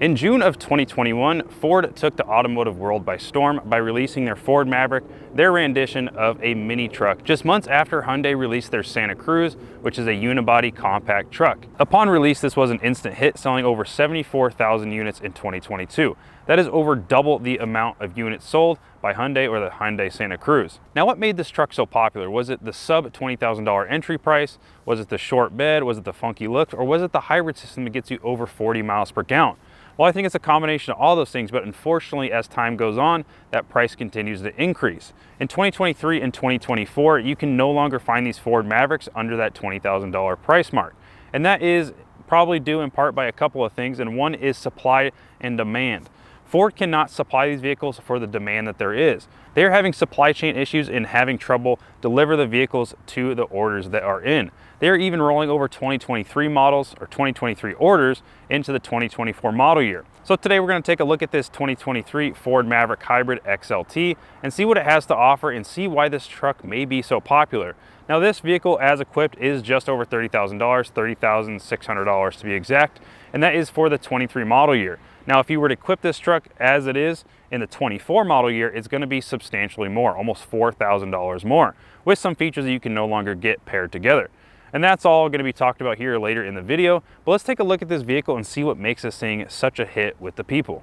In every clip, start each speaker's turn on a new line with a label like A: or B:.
A: In June of 2021, Ford took the automotive world by storm by releasing their Ford Maverick, their rendition of a mini truck, just months after Hyundai released their Santa Cruz, which is a unibody compact truck. Upon release, this was an instant hit, selling over 74,000 units in 2022. That is over double the amount of units sold by Hyundai or the Hyundai Santa Cruz. Now what made this truck so popular? Was it the sub $20,000 entry price? Was it the short bed? Was it the funky look? Or was it the hybrid system that gets you over 40 miles per gallon? Well, I think it's a combination of all those things, but unfortunately, as time goes on, that price continues to increase. In 2023 and 2024, you can no longer find these Ford Mavericks under that $20,000 price mark. And that is probably due in part by a couple of things, and one is supply and demand. Ford cannot supply these vehicles for the demand that there is. They're having supply chain issues and having trouble deliver the vehicles to the orders that are in. They're even rolling over 2023 models or 2023 orders into the 2024 model year. So today we're gonna take a look at this 2023 Ford Maverick Hybrid XLT and see what it has to offer and see why this truck may be so popular. Now this vehicle as equipped is just over $30,000, $30,600 to be exact, and that is for the 23 model year. Now, if you were to equip this truck as it is in the 24 model year, it's gonna be substantially more, almost $4,000 more, with some features that you can no longer get paired together. And that's all gonna be talked about here later in the video, but let's take a look at this vehicle and see what makes this thing such a hit with the people.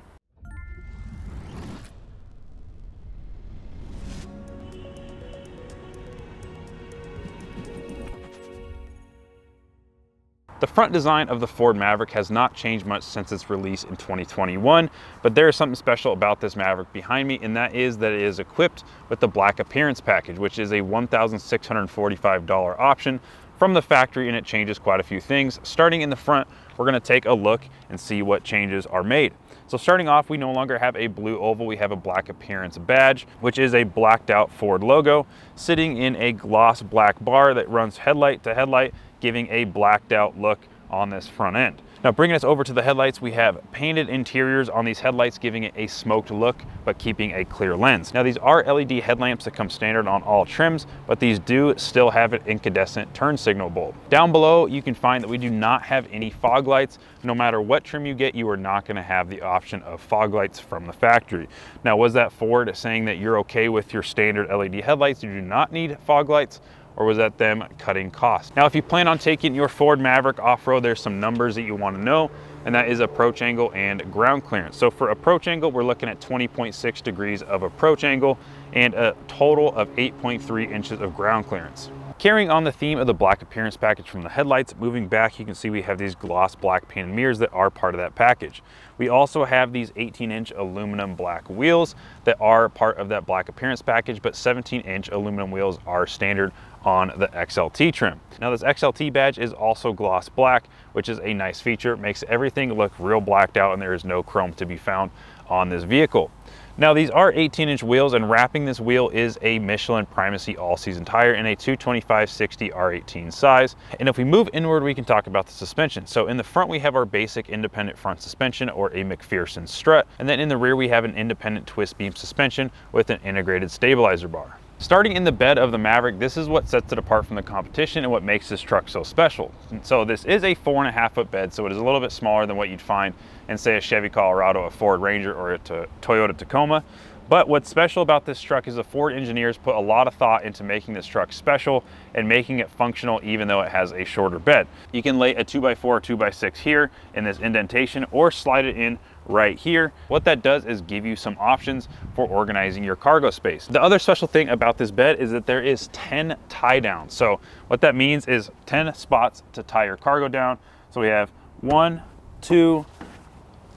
A: The front design of the Ford Maverick has not changed much since its release in 2021, but there is something special about this Maverick behind me, and that is that it is equipped with the black appearance package, which is a $1,645 option from the factory, and it changes quite a few things. Starting in the front, we're gonna take a look and see what changes are made. So starting off, we no longer have a blue oval, we have a black appearance badge, which is a blacked out Ford logo, sitting in a gloss black bar that runs headlight to headlight giving a blacked out look on this front end. Now bringing us over to the headlights, we have painted interiors on these headlights, giving it a smoked look, but keeping a clear lens. Now these are LED headlamps that come standard on all trims, but these do still have an incandescent turn signal bulb. Down below, you can find that we do not have any fog lights. No matter what trim you get, you are not gonna have the option of fog lights from the factory. Now, was that Ford saying that you're okay with your standard LED headlights? You do not need fog lights or was that them cutting costs? Now, if you plan on taking your Ford Maverick off-road, there's some numbers that you wanna know, and that is approach angle and ground clearance. So for approach angle, we're looking at 20.6 degrees of approach angle and a total of 8.3 inches of ground clearance. Carrying on the theme of the black appearance package from the headlights, moving back, you can see we have these gloss black painted mirrors that are part of that package. We also have these 18 inch aluminum black wheels that are part of that black appearance package, but 17 inch aluminum wheels are standard on the XLT trim. Now this XLT badge is also gloss black, which is a nice feature. It makes everything look real blacked out and there is no chrome to be found on this vehicle. Now these are 18 inch wheels and wrapping this wheel is a Michelin Primacy all season tire in a 225/60 R18 size. And if we move inward, we can talk about the suspension. So in the front, we have our basic independent front suspension or a MacPherson strut. And then in the rear, we have an independent twist beam suspension with an integrated stabilizer bar. Starting in the bed of the Maverick, this is what sets it apart from the competition and what makes this truck so special. And So this is a four and a half foot bed, so it is a little bit smaller than what you'd find in say a Chevy Colorado, a Ford Ranger, or a Toyota Tacoma. But what's special about this truck is the Ford engineers put a lot of thought into making this truck special and making it functional even though it has a shorter bed. You can lay a 2x4 or 2x6 here in this indentation or slide it in right here. What that does is give you some options for organizing your cargo space. The other special thing about this bed is that there is 10 tie downs. So what that means is 10 spots to tie your cargo down. So we have one, two,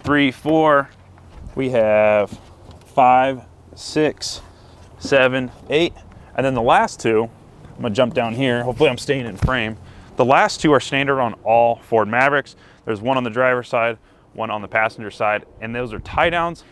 A: three, four. We have five, six, seven, eight. And then the last two, I'm gonna jump down here. Hopefully I'm staying in frame. The last two are standard on all Ford Mavericks. There's one on the driver's side, one on the passenger side, and those are tie downs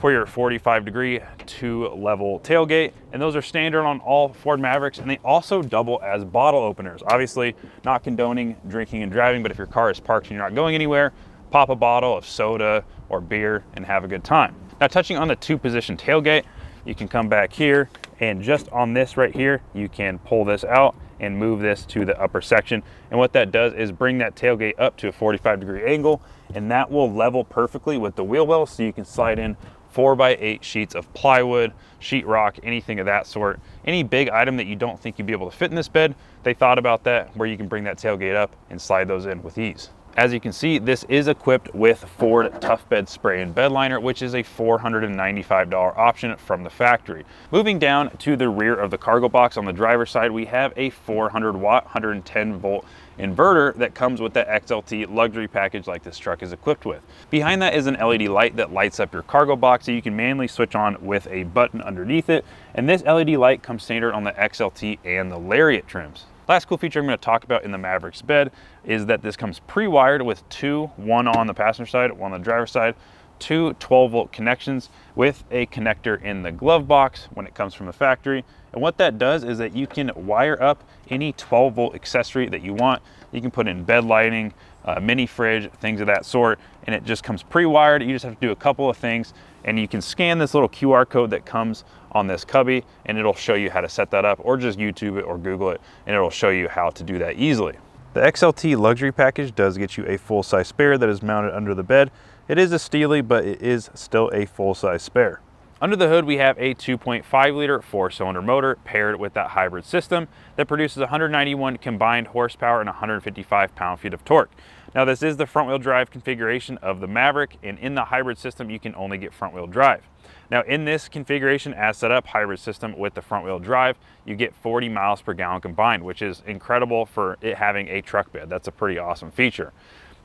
A: for your 45 degree two level tailgate. And those are standard on all Ford Mavericks. And they also double as bottle openers. Obviously not condoning drinking and driving, but if your car is parked and you're not going anywhere, pop a bottle of soda or beer and have a good time. Now touching on the two position tailgate, you can come back here and just on this right here, you can pull this out and move this to the upper section. And what that does is bring that tailgate up to a 45 degree angle and that will level perfectly with the wheel well so you can slide in four by eight sheets of plywood, sheetrock, anything of that sort. Any big item that you don't think you'd be able to fit in this bed, they thought about that where you can bring that tailgate up and slide those in with ease. As you can see, this is equipped with Ford Tough Bed Spray and Bed Liner, which is a $495 option from the factory. Moving down to the rear of the cargo box on the driver's side, we have a 400 watt, 110 volt inverter that comes with the XLT luxury package like this truck is equipped with. Behind that is an LED light that lights up your cargo box that you can manually switch on with a button underneath it. And this LED light comes standard on the XLT and the Lariat trims. Last cool feature I'm going to talk about in the Mavericks bed is that this comes pre-wired with two, one on the passenger side, one on the driver's side, two 12 volt connections with a connector in the glove box when it comes from the factory. And what that does is that you can wire up any 12 volt accessory that you want. You can put in bed lighting, uh, mini fridge, things of that sort, and it just comes pre-wired. You just have to do a couple of things and you can scan this little QR code that comes on this cubby and it'll show you how to set that up or just YouTube it or Google it and it'll show you how to do that easily. The XLT luxury package does get you a full-size spare that is mounted under the bed. It is a Steely, but it is still a full-size spare. Under the hood, we have a 2.5 liter four cylinder motor paired with that hybrid system that produces 191 combined horsepower and 155 pound feet of torque. Now this is the front wheel drive configuration of the Maverick and in the hybrid system, you can only get front wheel drive. Now in this configuration as set up hybrid system with the front wheel drive, you get 40 miles per gallon combined, which is incredible for it having a truck bed. That's a pretty awesome feature.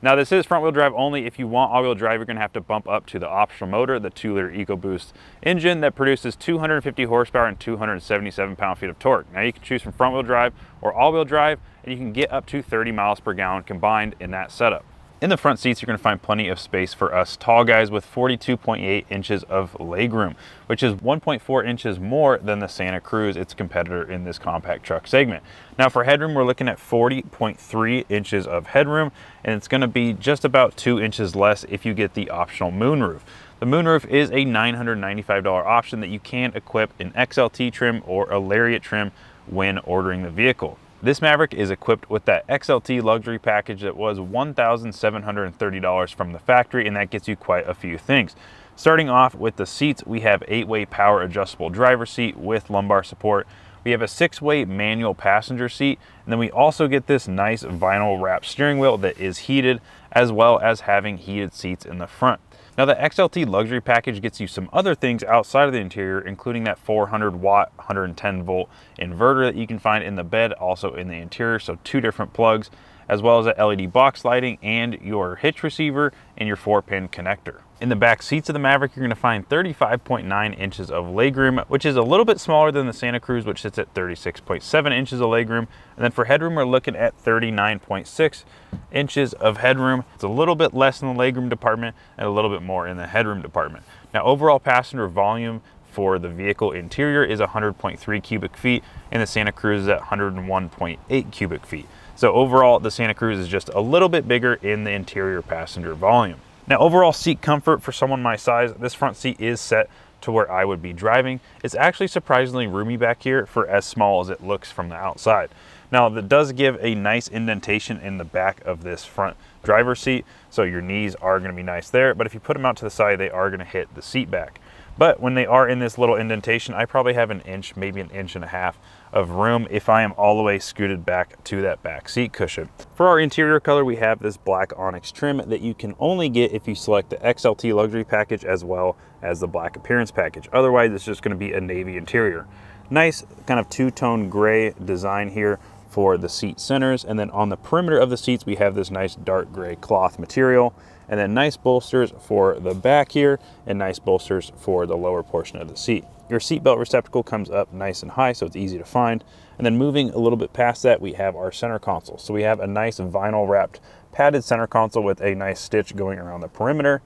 A: Now this is front wheel drive only. If you want all wheel drive, you're gonna have to bump up to the optional motor, the two liter EcoBoost engine that produces 250 horsepower and 277 pound feet of torque. Now you can choose from front wheel drive or all wheel drive, and you can get up to 30 miles per gallon combined in that setup. In the front seats, you're gonna find plenty of space for us tall guys with 42.8 inches of legroom, which is 1.4 inches more than the Santa Cruz, its competitor in this compact truck segment. Now for headroom, we're looking at 40.3 inches of headroom, and it's gonna be just about two inches less if you get the optional moonroof. The moonroof is a $995 option that you can equip in XLT trim or a Lariat trim when ordering the vehicle. This Maverick is equipped with that XLT luxury package that was $1,730 from the factory, and that gets you quite a few things. Starting off with the seats, we have eight-way power adjustable driver seat with lumbar support. We have a six-way manual passenger seat, and then we also get this nice vinyl wrap steering wheel that is heated, as well as having heated seats in the front. Now the XLT luxury package gets you some other things outside of the interior, including that 400 watt, 110 volt inverter that you can find in the bed, also in the interior. So two different plugs, as well as a LED box lighting and your hitch receiver and your four pin connector. In the back seats of the Maverick, you're gonna find 35.9 inches of legroom, which is a little bit smaller than the Santa Cruz, which sits at 36.7 inches of legroom. And then for headroom, we're looking at 39.6 inches of headroom. It's a little bit less in the legroom department and a little bit more in the headroom department. Now, overall passenger volume for the vehicle interior is 100.3 cubic feet and the Santa Cruz is at 101.8 cubic feet. So overall, the Santa Cruz is just a little bit bigger in the interior passenger volume. Now overall seat comfort for someone my size, this front seat is set to where I would be driving. It's actually surprisingly roomy back here for as small as it looks from the outside. Now that does give a nice indentation in the back of this front driver seat, so your knees are gonna be nice there, but if you put them out to the side, they are gonna hit the seat back. But when they are in this little indentation, I probably have an inch, maybe an inch and a half of room if I am all the way scooted back to that back seat cushion. For our interior color, we have this black onyx trim that you can only get if you select the XLT luxury package as well as the black appearance package. Otherwise, it's just gonna be a navy interior. Nice kind of two-tone gray design here for the seat centers. And then on the perimeter of the seats, we have this nice dark gray cloth material and then nice bolsters for the back here and nice bolsters for the lower portion of the seat. Your seatbelt receptacle comes up nice and high, so it's easy to find. And then moving a little bit past that, we have our center console. So we have a nice vinyl wrapped padded center console with a nice stitch going around the perimeter.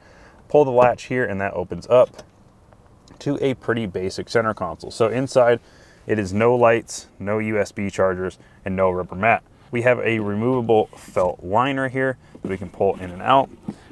A: Pull the latch here and that opens up to a pretty basic center console. So inside it is no lights, no USB chargers, and no rubber mat. We have a removable felt liner here that we can pull in and out.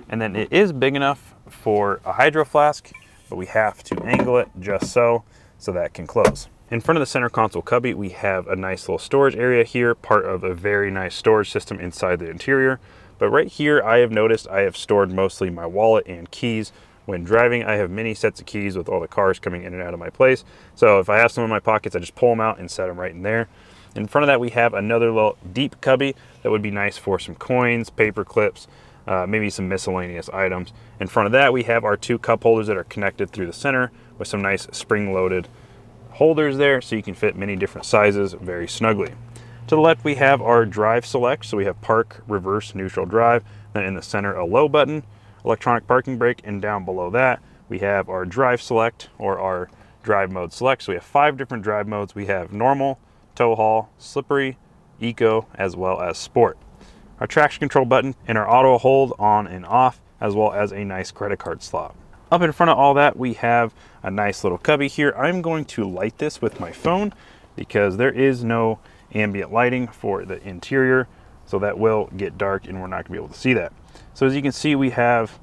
A: And then it is big enough for a hydro flask, but we have to angle it just so, so that can close. In front of the center console cubby, we have a nice little storage area here, part of a very nice storage system inside the interior. But right here, I have noticed I have stored mostly my wallet and keys. When driving, I have many sets of keys with all the cars coming in and out of my place. So if I have some in my pockets, I just pull them out and set them right in there. In front of that, we have another little deep cubby that would be nice for some coins, paper clips, uh, maybe some miscellaneous items. In front of that, we have our two cup holders that are connected through the center with some nice spring-loaded holders there so you can fit many different sizes very snugly. To the left, we have our drive select. So we have park, reverse, neutral drive. Then in the center, a low button, electronic parking brake, and down below that, we have our drive select or our drive mode select. So we have five different drive modes. We have normal, tow haul, slippery, eco, as well as sport. Our traction control button and our auto hold on and off, as well as a nice credit card slot. Up in front of all that, we have a nice little cubby here. I'm going to light this with my phone because there is no ambient lighting for the interior. So that will get dark and we're not gonna be able to see that. So as you can see, we have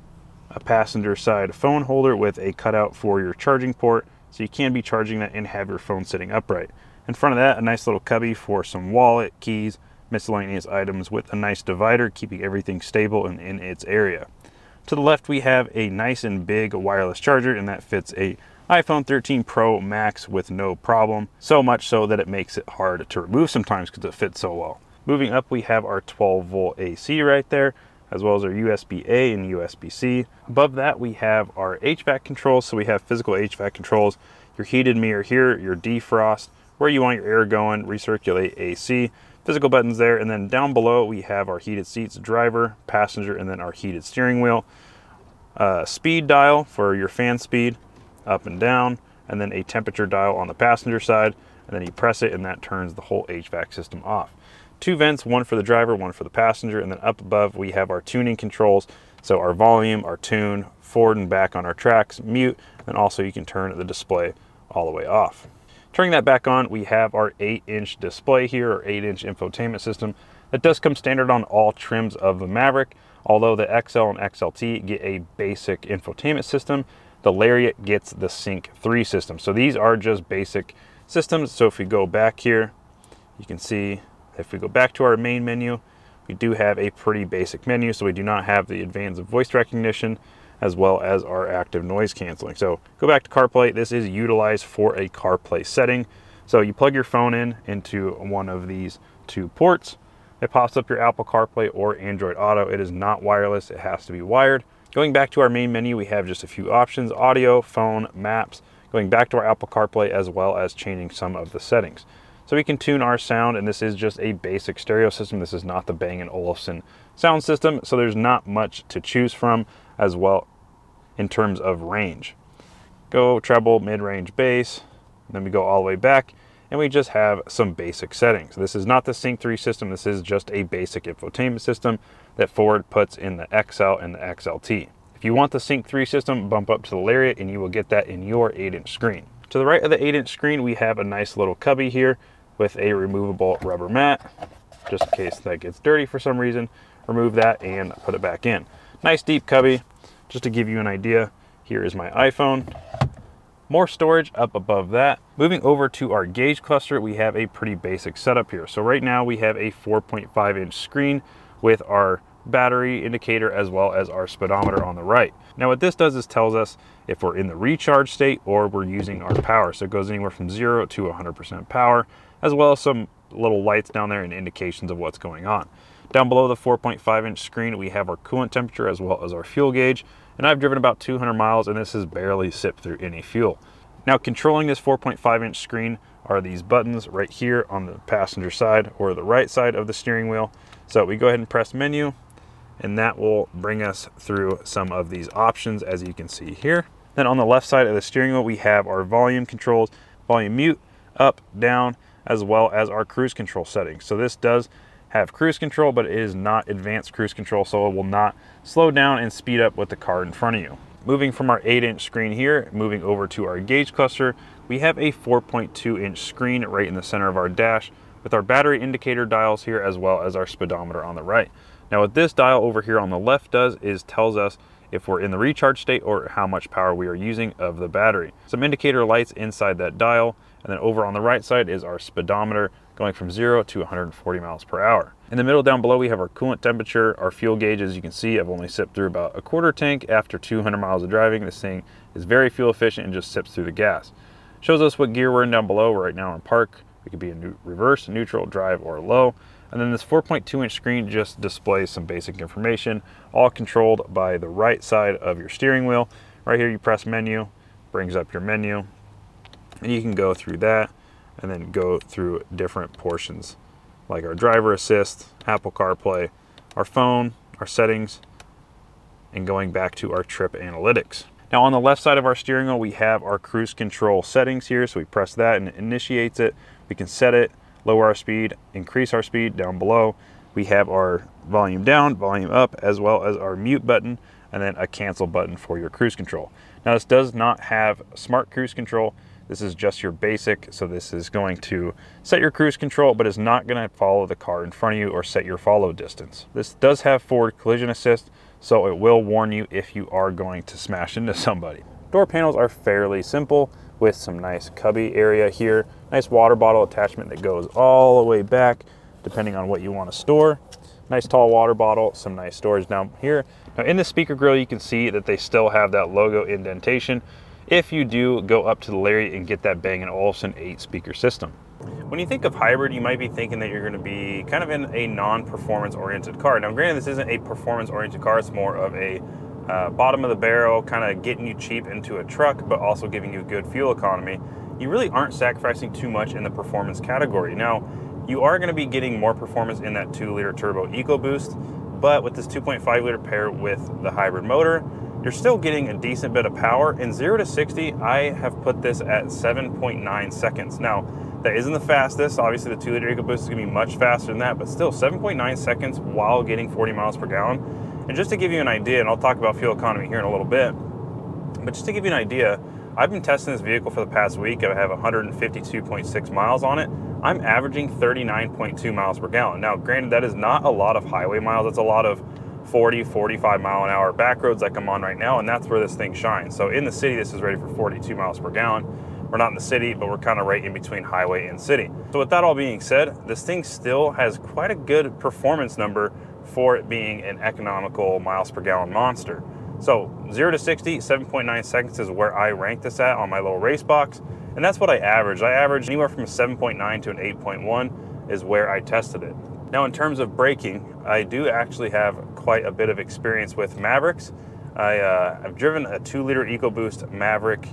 A: a passenger side phone holder with a cutout for your charging port. So you can be charging that and have your phone sitting upright. In front of that, a nice little cubby for some wallet, keys, miscellaneous items with a nice divider, keeping everything stable and in its area. To the left, we have a nice and big wireless charger and that fits a iPhone 13 Pro Max with no problem. So much so that it makes it hard to remove sometimes because it fits so well. Moving up, we have our 12 volt AC right there, as well as our USB-A and USB-C. Above that, we have our HVAC controls. So we have physical HVAC controls, your heated mirror here, your defrost, where you want your air going, recirculate AC, physical buttons there. And then down below, we have our heated seats, driver, passenger, and then our heated steering wheel. Uh, speed dial for your fan speed, up and down, and then a temperature dial on the passenger side, and then you press it and that turns the whole HVAC system off. Two vents, one for the driver, one for the passenger, and then up above we have our tuning controls. So our volume, our tune, forward and back on our tracks, mute, and also you can turn the display all the way off. Turning that back on, we have our 8-inch display here, or 8-inch infotainment system. That does come standard on all trims of the Maverick, although the XL and XLT get a basic infotainment system the Lariat gets the Sync 3 system. So these are just basic systems. So if we go back here, you can see if we go back to our main menu, we do have a pretty basic menu. So we do not have the advanced voice recognition as well as our active noise canceling. So go back to CarPlay. This is utilized for a CarPlay setting. So you plug your phone in into one of these two ports. It pops up your Apple CarPlay or Android Auto. It is not wireless. It has to be wired. Going back to our main menu, we have just a few options, audio, phone, maps, going back to our Apple CarPlay as well as changing some of the settings. So we can tune our sound and this is just a basic stereo system. This is not the Bang & Olufsen sound system. So there's not much to choose from as well in terms of range. Go treble, mid-range bass, then we go all the way back and we just have some basic settings. This is not the Sync 3 system. This is just a basic infotainment system that Ford puts in the XL and the XLT. If you want the Sync 3 system, bump up to the Lariat and you will get that in your 8-inch screen. To the right of the 8-inch screen, we have a nice little cubby here with a removable rubber mat, just in case that gets dirty for some reason. Remove that and put it back in. Nice deep cubby, just to give you an idea. Here is my iPhone. More storage up above that. Moving over to our gauge cluster, we have a pretty basic setup here. So right now we have a 4.5 inch screen with our battery indicator as well as our speedometer on the right. Now what this does is tells us if we're in the recharge state or we're using our power. So it goes anywhere from zero to 100% power, as well as some little lights down there and indications of what's going on. Down below the 4.5 inch screen, we have our coolant temperature as well as our fuel gauge. And I've driven about 200 miles and this has barely sipped through any fuel. Now controlling this 4.5 inch screen are these buttons right here on the passenger side or the right side of the steering wheel. So we go ahead and press menu and that will bring us through some of these options as you can see here. Then on the left side of the steering wheel, we have our volume controls, volume mute, up, down, as well as our cruise control settings. So this does have cruise control, but it is not advanced cruise control, so it will not slow down and speed up with the car in front of you. Moving from our 8 inch screen here, moving over to our gauge cluster, we have a 4.2 inch screen right in the center of our dash with our battery indicator dials here as well as our speedometer on the right. Now what this dial over here on the left does is tells us if we're in the recharge state or how much power we are using of the battery. Some indicator lights inside that dial, and then over on the right side is our speedometer going from zero to 140 miles per hour. In the middle down below, we have our coolant temperature, our fuel gauge. As you can see, I've only sipped through about a quarter tank after 200 miles of driving. This thing is very fuel efficient and just sips through the gas. Shows us what gear we're in down below. We're right now in park. We could be in reverse, neutral, drive, or low. And then this 4.2 inch screen just displays some basic information, all controlled by the right side of your steering wheel. Right here, you press menu, brings up your menu, and you can go through that and then go through different portions like our driver assist, Apple CarPlay, our phone, our settings, and going back to our trip analytics. Now on the left side of our steering wheel, we have our cruise control settings here. So we press that and it initiates it. We can set it, lower our speed, increase our speed down below. We have our volume down, volume up, as well as our mute button, and then a cancel button for your cruise control. Now this does not have smart cruise control. This is just your basic, so this is going to set your cruise control, but is not gonna follow the car in front of you or set your follow distance. This does have forward collision assist, so it will warn you if you are going to smash into somebody. Door panels are fairly simple with some nice cubby area here. Nice water bottle attachment that goes all the way back, depending on what you want to store. Nice tall water bottle, some nice storage down here. Now in the speaker grill, you can see that they still have that logo indentation, if you do go up to the Lariat and get that Bang & Olufsen 8 speaker system. When you think of hybrid, you might be thinking that you're going to be kind of in a non-performance oriented car. Now, granted, this isn't a performance oriented car, it's more of a uh, bottom of the barrel, kind of getting you cheap into a truck, but also giving you good fuel economy. You really aren't sacrificing too much in the performance category. Now, you are going to be getting more performance in that 2 liter turbo EcoBoost, but with this 2.5 liter pair with the hybrid motor, you're still getting a decent bit of power. In 0 to 60, I have put this at 7.9 seconds. Now, that isn't the fastest. Obviously, the 2 liter EcoBoost is going to be much faster than that, but still 7.9 seconds while getting 40 miles per gallon. And just to give you an idea, and I'll talk about fuel economy here in a little bit, but just to give you an idea, I've been testing this vehicle for the past week. I have 152.6 miles on it. I'm averaging 39.2 miles per gallon. Now, granted, that is not a lot of highway miles. That's a lot of 40, 45 mile an hour back roads like I'm on right now, and that's where this thing shines. So in the city, this is ready for 42 miles per gallon. We're not in the city, but we're kind of right in between highway and city. So with that all being said, this thing still has quite a good performance number for it being an economical miles per gallon monster. So 0 to 60, 7.9 seconds is where I rank this at on my little race box. And that's what I averaged. I averaged anywhere from a 7.9 to an 8.1 is where I tested it. Now, in terms of braking, I do actually have quite a bit of experience with Mavericks. I, uh, I've driven a two liter EcoBoost Maverick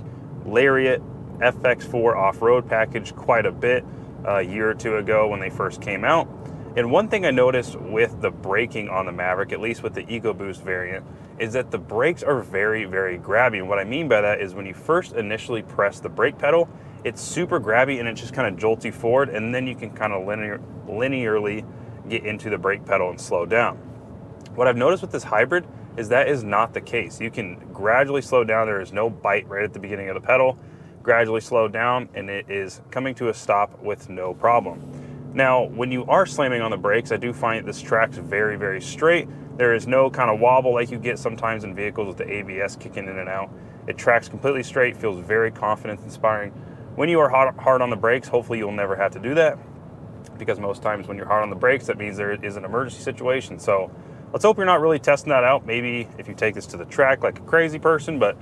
A: Lariat FX4 off road package quite a bit a year or two ago when they first came out. And one thing I noticed with the braking on the Maverick, at least with the EcoBoost variant, is that the brakes are very, very grabby. And what I mean by that is when you first initially press the brake pedal, it's super grabby and it just kind of jolts you forward, and then you can kind of linear, linearly get into the brake pedal and slow down. What I've noticed with this hybrid is that is not the case. You can gradually slow down. There is no bite right at the beginning of the pedal. Gradually slow down and it is coming to a stop with no problem. Now, when you are slamming on the brakes, I do find this tracks very, very straight. There is no kind of wobble like you get sometimes in vehicles with the ABS kicking in and out. It tracks completely straight, feels very confidence inspiring. When you are hard on the brakes, hopefully you'll never have to do that because most times when you're hard on the brakes, that means there is an emergency situation. So let's hope you're not really testing that out. Maybe if you take this to the track like a crazy person, but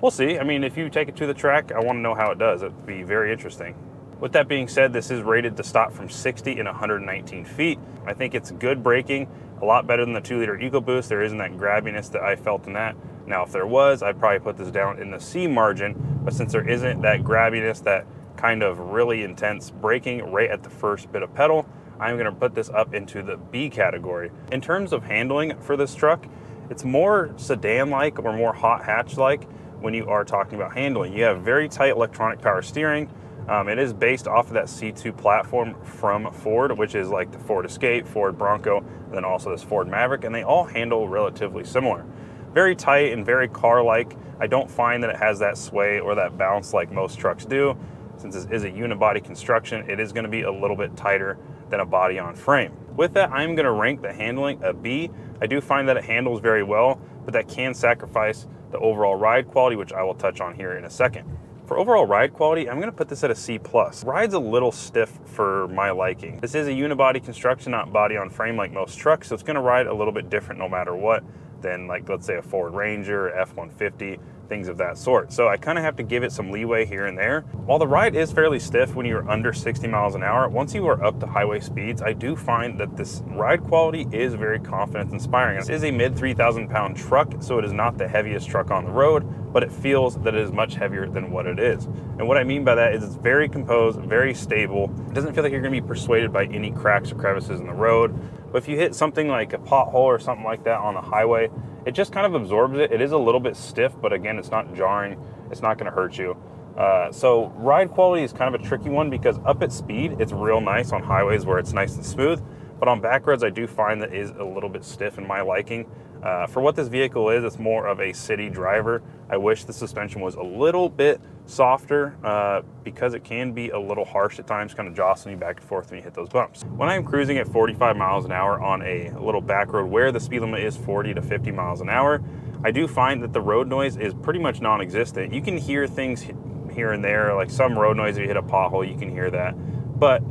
A: we'll see. I mean, if you take it to the track, I want to know how it does. It'd be very interesting. With that being said, this is rated to stop from 60 and 119 feet. I think it's good braking, a lot better than the 2 liter EcoBoost. There isn't that grabbiness that I felt in that. Now, if there was, I'd probably put this down in the C margin, but since there isn't that grabbiness, that kind of really intense braking right at the first bit of pedal, I'm gonna put this up into the B category. In terms of handling for this truck, it's more sedan-like or more hot hatch-like when you are talking about handling. You have very tight electronic power steering. Um, it is based off of that C2 platform from Ford, which is like the Ford Escape, Ford Bronco, and then also this Ford Maverick, and they all handle relatively similar. Very tight and very car-like. I don't find that it has that sway or that bounce like most trucks do. Since this is a unibody construction, it is gonna be a little bit tighter than a body on frame. With that, I'm gonna rank the handling a B. I do find that it handles very well, but that can sacrifice the overall ride quality, which I will touch on here in a second. For overall ride quality, I'm gonna put this at a C+. Ride's a little stiff for my liking. This is a unibody construction, not body on frame like most trucks, so it's gonna ride a little bit different no matter what than like, let's say a Ford Ranger, F-150, things of that sort. So I kind of have to give it some leeway here and there. While the ride is fairly stiff when you're under 60 miles an hour, once you are up to highway speeds, I do find that this ride quality is very confidence inspiring. This is a mid 3,000 pound truck, so it is not the heaviest truck on the road, but it feels that it is much heavier than what it is. And what I mean by that is it's very composed, very stable. It doesn't feel like you're gonna be persuaded by any cracks or crevices in the road. But if you hit something like a pothole or something like that on the highway, it just kind of absorbs it. It is a little bit stiff, but again, it's not jarring. It's not going to hurt you. Uh, so ride quality is kind of a tricky one because up at speed, it's real nice on highways where it's nice and smooth. But on back roads, I do find that is a little bit stiff in my liking. Uh, for what this vehicle is, it's more of a city driver. I wish the suspension was a little bit softer uh, because it can be a little harsh at times, kind of jostling you back and forth when you hit those bumps. When I'm cruising at 45 miles an hour on a little back road where the speed limit is 40 to 50 miles an hour, I do find that the road noise is pretty much non-existent. You can hear things here and there, like some road noise if you hit a pothole, you can hear that. But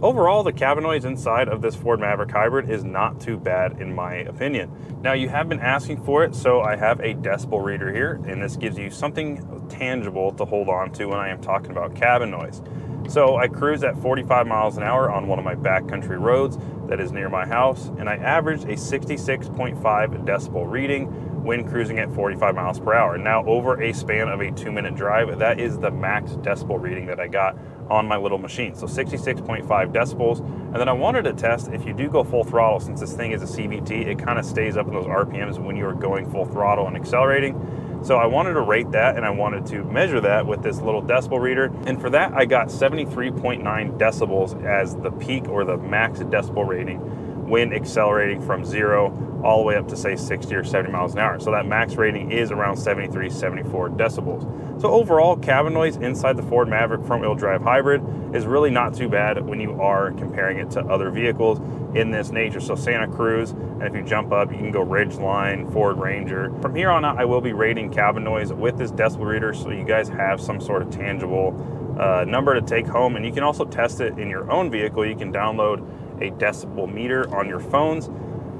A: Overall, the cabin noise inside of this Ford Maverick Hybrid is not too bad in my opinion. Now you have been asking for it, so I have a decibel reader here, and this gives you something tangible to hold on to when I am talking about cabin noise. So I cruise at 45 miles an hour on one of my backcountry roads that is near my house, and I averaged a 66.5 decibel reading when cruising at 45 miles per hour. Now over a span of a two minute drive, that is the max decibel reading that I got on my little machine. So 66.5 decibels. And then I wanted to test if you do go full throttle, since this thing is a CVT, it kind of stays up in those RPMs when you are going full throttle and accelerating. So I wanted to rate that and I wanted to measure that with this little decibel reader. And for that, I got 73.9 decibels as the peak or the max decibel rating when accelerating from zero all the way up to say 60 or 70 miles an hour. So that max rating is around 73, 74 decibels. So overall, cabin noise inside the Ford Maverick front wheel drive hybrid is really not too bad when you are comparing it to other vehicles in this nature. So Santa Cruz, and if you jump up, you can go Ridgeline, Ford Ranger. From here on out, I will be rating cabin noise with this decibel reader so you guys have some sort of tangible uh, number to take home. And you can also test it in your own vehicle. You can download a decibel meter on your phones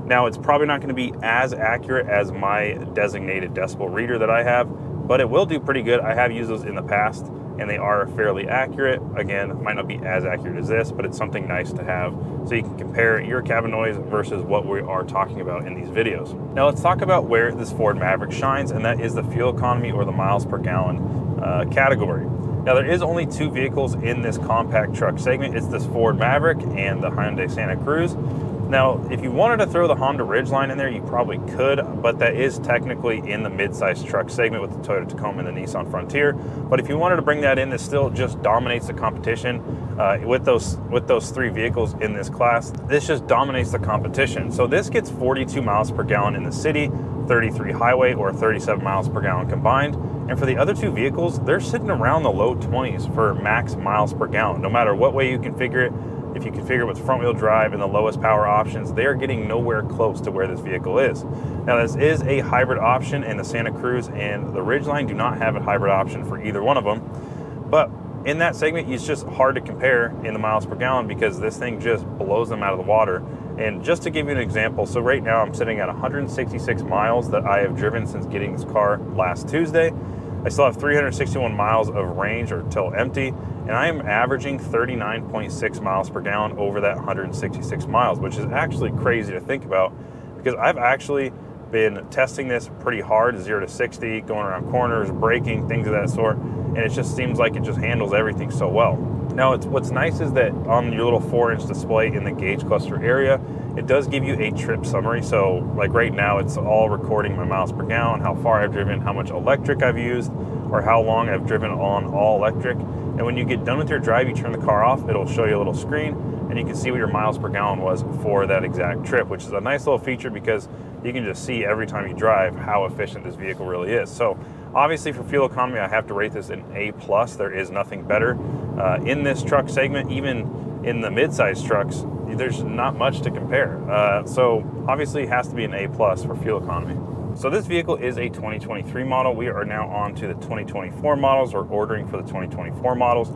A: now, it's probably not going to be as accurate as my designated decibel reader that I have, but it will do pretty good. I have used those in the past and they are fairly accurate. Again, might not be as accurate as this, but it's something nice to have so you can compare your cabin noise versus what we are talking about in these videos. Now let's talk about where this Ford Maverick shines, and that is the fuel economy or the miles per gallon uh, category. Now there is only two vehicles in this compact truck segment. It's this Ford Maverick and the Hyundai Santa Cruz. Now, if you wanted to throw the Honda Ridgeline in there, you probably could, but that is technically in the mid-sized truck segment with the Toyota Tacoma and the Nissan Frontier. But if you wanted to bring that in, this still just dominates the competition uh, with those with those three vehicles in this class. This just dominates the competition. So this gets 42 miles per gallon in the city, 33 highway, or 37 miles per gallon combined. And for the other two vehicles, they're sitting around the low 20s for max miles per gallon. No matter what way you configure it, if you configure it with front wheel drive and the lowest power options, they are getting nowhere close to where this vehicle is. Now this is a hybrid option and the Santa Cruz and the Ridgeline do not have a hybrid option for either one of them. But in that segment, it's just hard to compare in the miles per gallon because this thing just blows them out of the water. And just to give you an example, so right now I'm sitting at 166 miles that I have driven since getting this car last Tuesday. I still have 361 miles of range or till empty, and I am averaging 39.6 miles per gallon over that 166 miles, which is actually crazy to think about because I've actually been testing this pretty hard, zero to 60, going around corners, braking, things of that sort, and it just seems like it just handles everything so well. Now, it's, what's nice is that on your little four inch display in the gauge cluster area, it does give you a trip summary. So like right now, it's all recording my miles per gallon, how far I've driven, how much electric I've used, or how long I've driven on all electric. And when you get done with your drive, you turn the car off, it'll show you a little screen and you can see what your miles per gallon was for that exact trip, which is a nice little feature because you can just see every time you drive how efficient this vehicle really is. So obviously for fuel economy, I have to rate this an A+. plus. There is nothing better. Uh, in this truck segment, even in the mid-size trucks, there's not much to compare. Uh, so obviously it has to be an A plus for fuel economy. So this vehicle is a 2023 model. We are now on to the 2024 models or ordering for the 2024 models.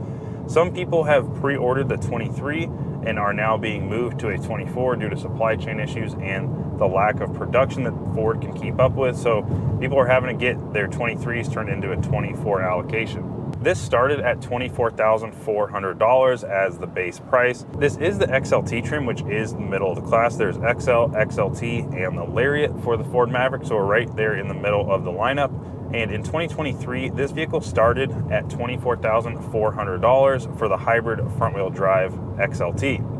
A: Some people have pre-ordered the 23 and are now being moved to a 24 due to supply chain issues and the lack of production that Ford can keep up with. So people are having to get their 23s turned into a 24 allocation. This started at $24,400 as the base price. This is the XLT trim, which is the middle of the class. There's XL, XLT, and the Lariat for the Ford Maverick, so we're right there in the middle of the lineup. And in 2023, this vehicle started at $24,400 for the hybrid front wheel drive XLT.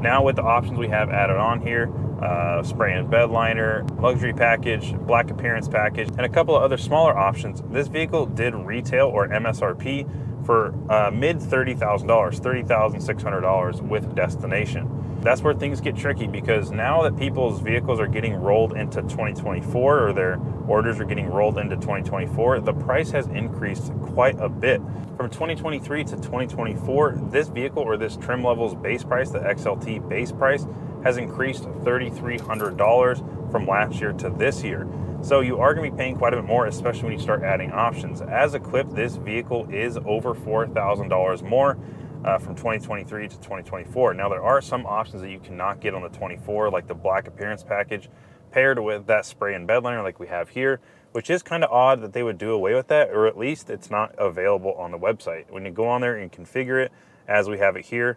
A: Now with the options we have added on here, uh, spray and bed liner, luxury package, black appearance package, and a couple of other smaller options. This vehicle did retail or MSRP for uh, mid $30,000, $30,600 with destination. That's where things get tricky because now that people's vehicles are getting rolled into 2024 or their orders are getting rolled into 2024, the price has increased quite a bit. From 2023 to 2024, this vehicle or this trim level's base price, the XLT base price, has increased $3,300 from last year to this year. So you are going to be paying quite a bit more, especially when you start adding options. As equipped, this vehicle is over $4,000 more uh, from 2023 to 2024. Now there are some options that you cannot get on the 24, like the black appearance package, paired with that spray and bed liner like we have here, which is kind of odd that they would do away with that, or at least it's not available on the website. When you go on there and configure it, as we have it here,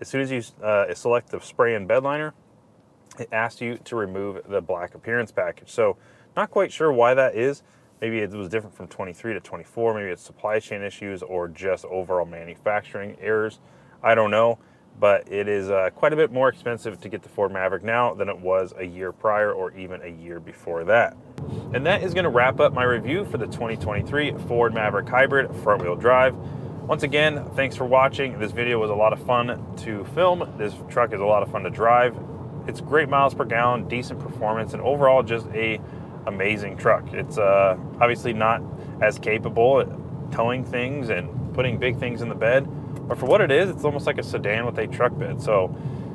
A: as soon as you uh, select the spray and bed liner, it asks you to remove the black appearance package. So not quite sure why that is. Maybe it was different from 23 to 24. Maybe it's supply chain issues or just overall manufacturing errors. I don't know, but it is uh, quite a bit more expensive to get the Ford Maverick now than it was a year prior or even a year before that. And that is going to wrap up my review for the 2023 Ford Maverick Hybrid front wheel drive. Once again, thanks for watching. This video was a lot of fun to film. This truck is a lot of fun to drive. It's great miles per gallon, decent performance, and overall just a amazing truck. It's uh, obviously not as capable at towing things and putting big things in the bed, but for what it is, it's almost like a sedan with a truck bed. So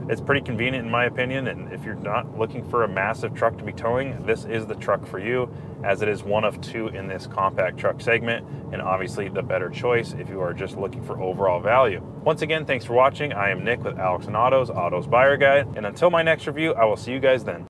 A: it's pretty convenient in my opinion, and if you're not looking for a massive truck to be towing, this is the truck for you, as it is one of two in this compact truck segment, and obviously the better choice if you are just looking for overall value. Once again, thanks for watching. I am Nick with Alex on Autos, Autos Buyer Guide, and until my next review, I will see you guys then.